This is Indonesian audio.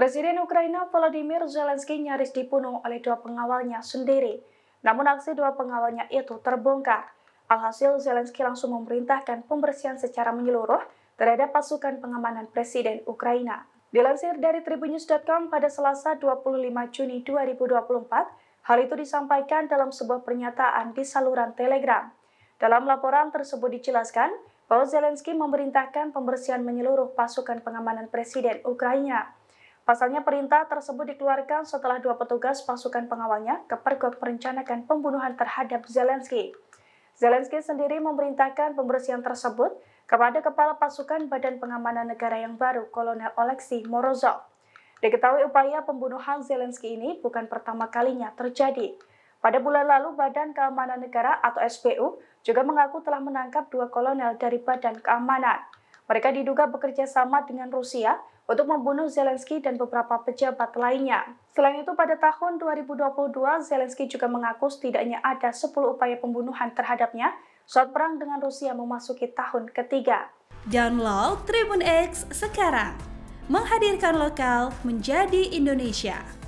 Presiden Ukraina Volodymyr Zelensky nyaris dibunuh oleh dua pengawalnya sendiri. Namun aksi dua pengawalnya itu terbongkar. Alhasil Zelensky langsung memerintahkan pembersihan secara menyeluruh terhadap pasukan pengamanan Presiden Ukraina. Dilansir dari tribunnews.com pada Selasa 25 Juni 2024, hal itu disampaikan dalam sebuah pernyataan di saluran Telegram. Dalam laporan tersebut dijelaskan bahwa Zelensky memerintahkan pembersihan menyeluruh pasukan pengamanan Presiden Ukraina. Pasalnya perintah tersebut dikeluarkan setelah dua petugas pasukan pengawalnya kepergok merencanakan pembunuhan terhadap Zelensky. Zelensky sendiri memerintahkan pembersihan tersebut kepada Kepala Pasukan Badan Pengamanan Negara yang baru, Kolonel Oleksiy Morozov. Diketahui upaya pembunuhan Zelensky ini bukan pertama kalinya terjadi. Pada bulan lalu, Badan Keamanan Negara atau SBU juga mengaku telah menangkap dua kolonel dari Badan Keamanan. Mereka diduga bekerja sama dengan Rusia untuk membunuh Zelensky dan beberapa pejabat lainnya. Selain itu, pada tahun 2022, Zelensky juga mengaku setidaknya ada 10 upaya pembunuhan terhadapnya saat perang dengan Rusia memasuki tahun ketiga. Download Tribun X sekarang, menghadirkan lokal menjadi Indonesia.